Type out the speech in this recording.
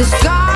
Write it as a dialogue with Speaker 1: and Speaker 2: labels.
Speaker 1: It's gone.